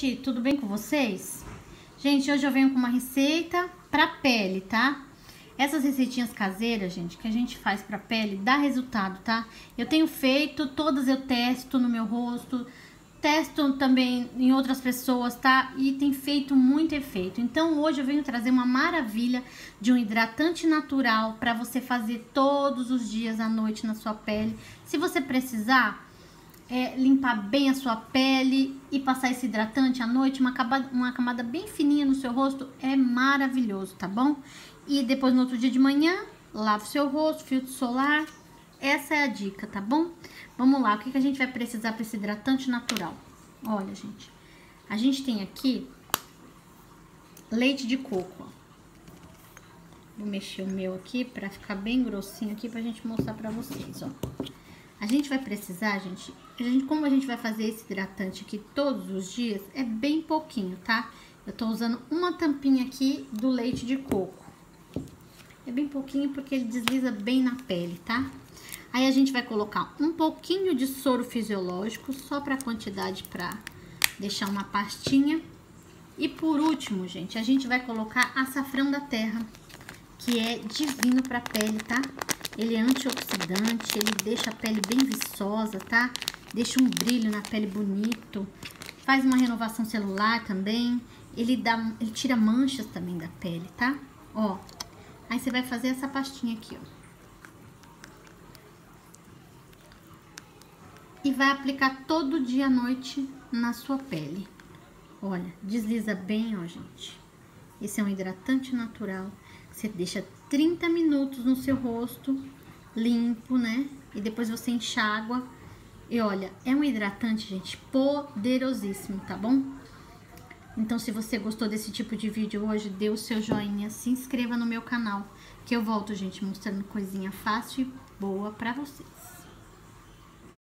gente, tudo bem com vocês? Gente, hoje eu venho com uma receita pra pele, tá? Essas receitinhas caseiras, gente, que a gente faz pra pele, dá resultado, tá? Eu tenho feito, todas eu testo no meu rosto, testo também em outras pessoas, tá? E tem feito muito efeito. Então, hoje eu venho trazer uma maravilha de um hidratante natural para você fazer todos os dias à noite na sua pele. Se você precisar, é, limpar bem a sua pele e passar esse hidratante à noite, uma camada, uma camada bem fininha no seu rosto, é maravilhoso, tá bom? E depois no outro dia de manhã, lava o seu rosto, filtro solar. Essa é a dica, tá bom? Vamos lá, o que, que a gente vai precisar para esse hidratante natural? Olha, gente, a gente tem aqui leite de coco, ó. Vou mexer o meu aqui para ficar bem grossinho aqui pra gente mostrar pra vocês, ó. A gente vai precisar, gente, a gente, como a gente vai fazer esse hidratante aqui todos os dias, é bem pouquinho, tá? Eu tô usando uma tampinha aqui do leite de coco. É bem pouquinho porque ele desliza bem na pele, tá? Aí a gente vai colocar um pouquinho de soro fisiológico, só pra quantidade pra deixar uma pastinha. E por último, gente, a gente vai colocar açafrão da terra, que é divino pra pele, tá? Ele é antioxidante, ele deixa a pele bem viçosa, tá? Deixa um brilho na pele bonito. Faz uma renovação celular também. Ele dá, ele tira manchas também da pele, tá? Ó. Aí você vai fazer essa pastinha aqui, ó. E vai aplicar todo dia à noite na sua pele. Olha, desliza bem, ó, gente. Esse é um hidratante natural. Você deixa 30 minutos no seu rosto, limpo, né? E depois você enxágua. E olha, é um hidratante, gente, poderosíssimo, tá bom? Então, se você gostou desse tipo de vídeo hoje, dê o seu joinha, se inscreva no meu canal, que eu volto, gente, mostrando coisinha fácil e boa pra vocês.